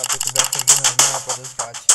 capito, deve vină, nu mă pot desface.